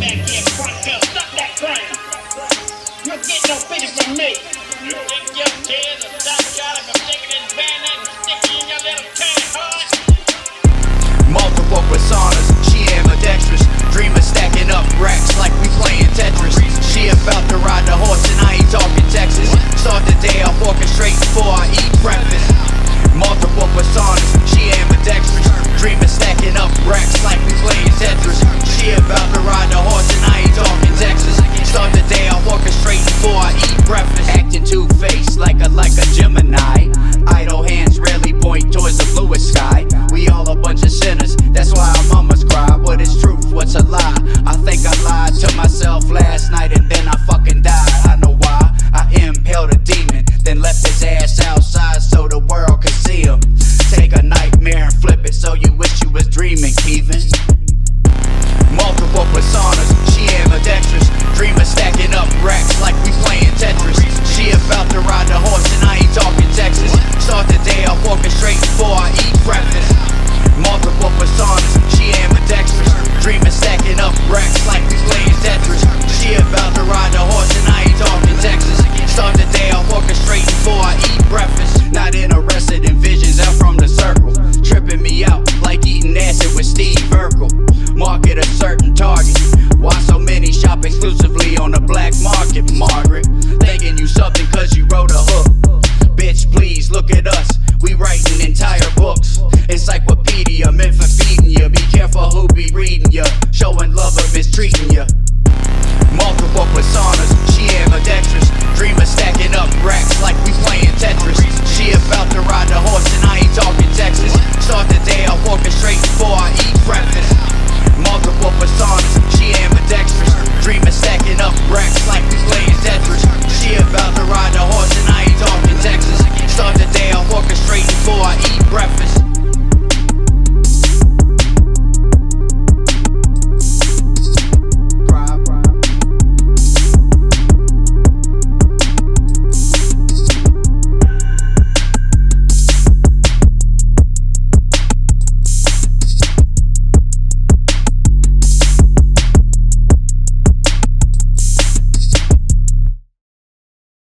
back here, fuck up, stop that. You get no pity from me. You think you're scared of some kind and mistaken? market a certain target.